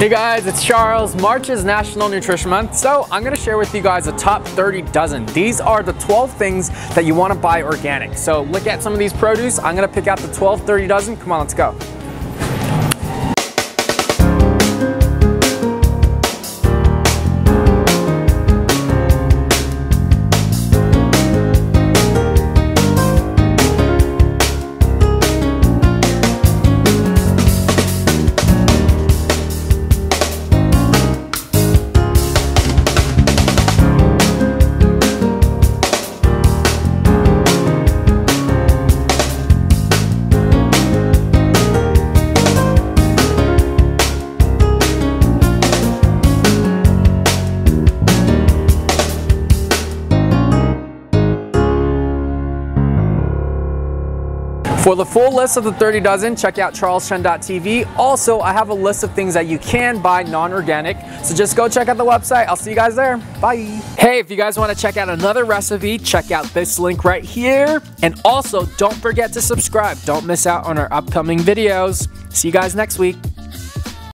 Hey guys, it's Charles. March is National Nutrition Month, so I'm gonna share with you guys a top Dirty Dozen. These are the 12 things that you wanna buy organic. So look at some of these produce. I'm gonna pick out the 12, Dirty Dozen. Come on, let's go. For the full list of the Dirty Dozen, check out charleschen.tv. Also, I have a list of things that you can buy non-organic, so just go check out the website. I'll see you guys there. Bye. Hey, if you guys want to check out another recipe, check out this link right here. And also, don't forget to subscribe. Don't miss out on our upcoming videos. See you guys next week.